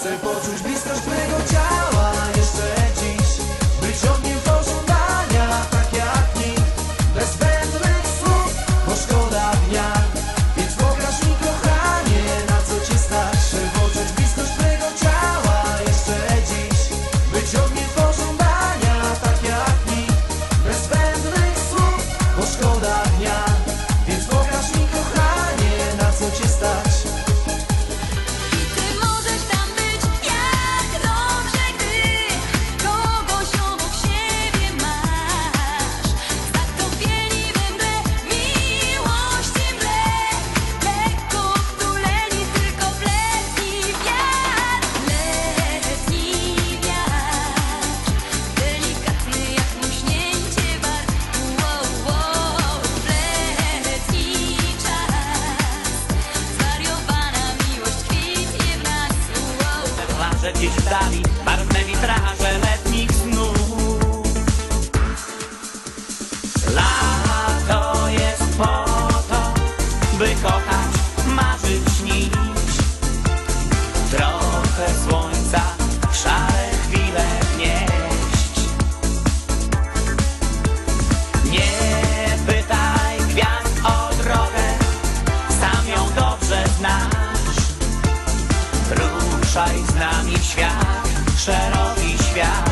Chcę poczuć bliskość twojego ciała. Jeszcze Dali, barwne witraże letnich snów Lato jest po to, by kochać, nami świat, szeroki świat.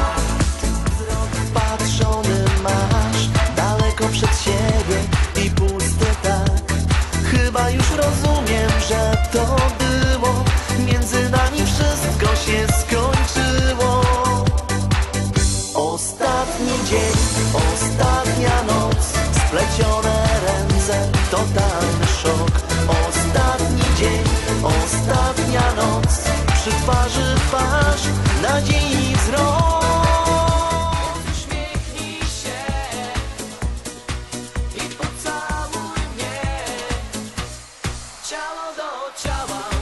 Patrzony masz daleko przed siebie i pusty tak. Chyba już rozumiem, że to było. Między nami wszystko się skończyło. Ostatni dzień, ostatnia noc Splecione ręce, totalny szok. Ostatni dzień, ostatnia noc przytwacz ciała